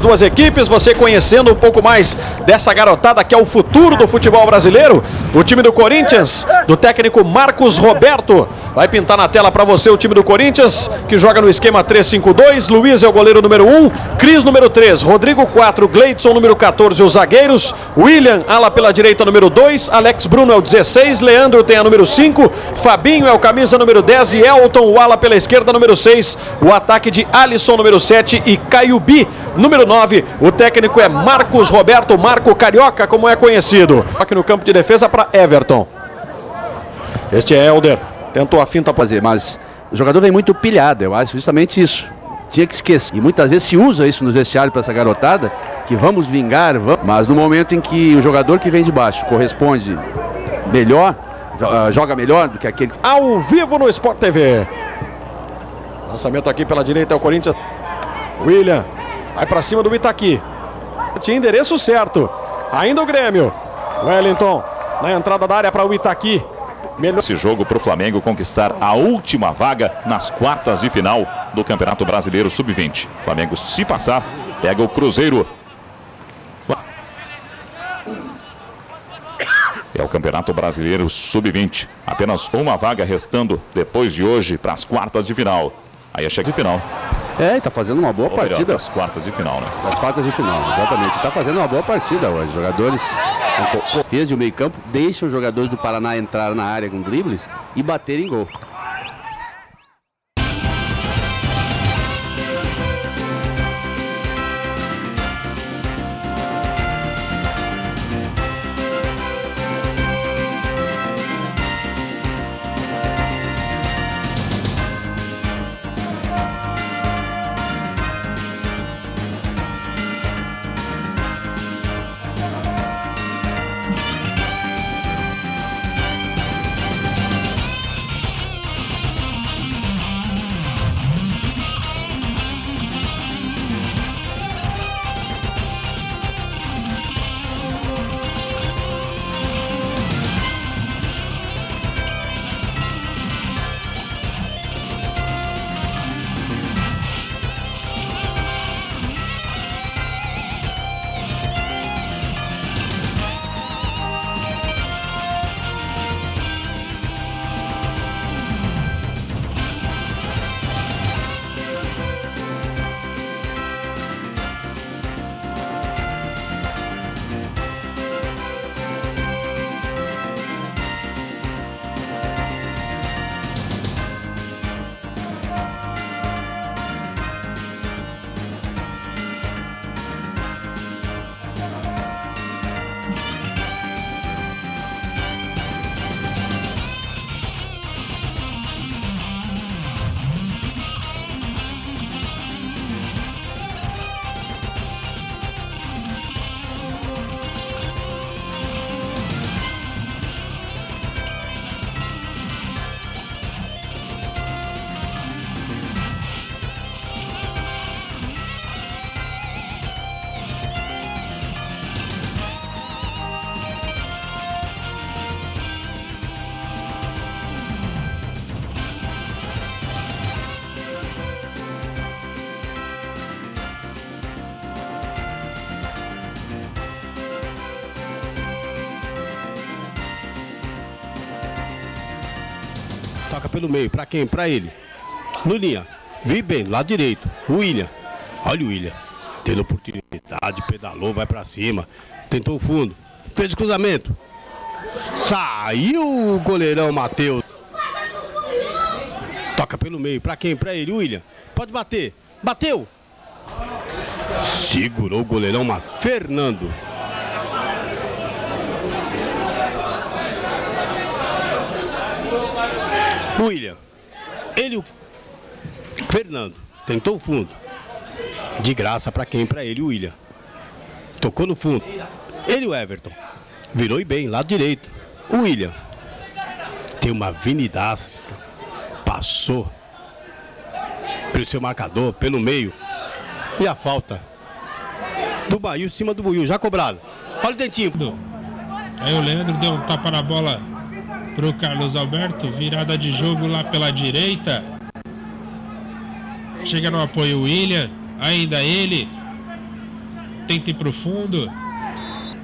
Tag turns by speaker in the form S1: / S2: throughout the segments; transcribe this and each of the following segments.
S1: Duas equipes, você conhecendo um pouco mais dessa garotada que é o futuro do futebol brasileiro. O time do Corinthians, do técnico Marcos Roberto, vai pintar na tela para você o time do Corinthians, que joga no esquema 3-5-2. Luiz é o goleiro número 1, Cris número 3, Rodrigo 4, Gleidson número 14, os zagueiros, William, ala pela direita número 2, Alex Bruno é o 16, Leandro tem a número 5, Fabinho é o camisa número 10 e Elton, o ala pela esquerda número 6, o ataque de Alisson número 7 e Caiubi número 9. O técnico é Marcos Roberto Marco Carioca, como é conhecido. Aqui no campo de defesa para Everton. Este é Helder. Tentou a finta
S2: fazer, mas o jogador vem muito pilhado, eu acho justamente isso. Tinha que esquecer. E muitas vezes se usa isso nos vestiários para essa garotada, que vamos vingar, vamos. mas no momento em que o jogador que vem de baixo corresponde melhor, uh, joga melhor do que aquele.
S1: Ao vivo no Sport TV. Lançamento aqui pela direita é o Corinthians. William Vai para cima do Itaqui. Tinha endereço certo. Ainda o Grêmio. Wellington na entrada da área para o Itaqui.
S3: Melhor... Esse jogo para o Flamengo conquistar a última vaga nas quartas de final do Campeonato Brasileiro Sub-20. Flamengo, se passar, pega o Cruzeiro. É o Campeonato Brasileiro Sub-20. Apenas uma vaga restando depois de hoje para as quartas de final. Aí é cheque de final.
S2: É, está fazendo uma boa Ou partida. Melhor,
S3: das quartas de final, né?
S2: Das quartas de final, exatamente. Está fazendo uma boa partida hoje. Os jogadores fez de o meio campo, deixam os jogadores do Paraná entrar na área com dribles e baterem gol.
S4: Toca pelo meio. Pra quem? Pra ele. Lulinha. Vi bem, lado direito. William. Olha o William. Tendo oportunidade, pedalou, vai pra cima. Tentou o fundo. Fez o cruzamento. Saiu o goleirão Matheus. Toca pelo meio. Pra quem? Pra ele. William. Pode bater. Bateu. Segurou o goleirão Matheus. Fernando. William. Ele, o Fernando. tentou o fundo. De graça para quem? Para ele, o William. Tocou no fundo. Ele o Everton. Virou e bem, lado direito. O William. Tem uma avenidaça. Passou. Pelo seu marcador, pelo meio. E a falta. Do Bahia em cima do Buiu, já cobrado. Olha o dentinho.
S5: Aí o Leandro deu um tapa na bola pro Carlos Alberto. Virada de jogo lá pela direita. Chega no apoio o William. Ainda ele. Tenta ir pro fundo.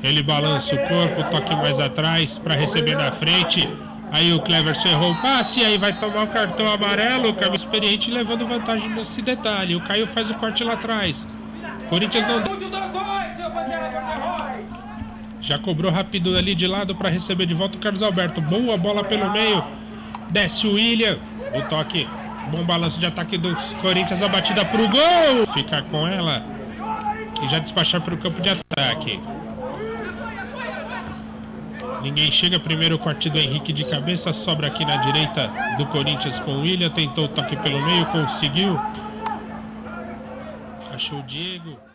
S5: Ele balança o corpo, toque mais atrás para receber na frente. Aí o Cleverson errou o passe, aí vai tomar o cartão amarelo. O Carlos experiente levando vantagem nesse detalhe. O Caio faz o corte lá atrás. Corinthians não. Já cobrou rápido ali de lado para receber de volta o Carlos Alberto. Boa bola pelo meio. Desce o William. O toque. Bom balanço de ataque dos Corinthians. A batida pro gol. Ficar com ela. E já despachar para o campo de ataque. Ninguém chega. Primeiro o corte do Henrique de cabeça. Sobra aqui na direita do Corinthians com o William. Tentou o toque pelo meio. Conseguiu. Achou o Diego.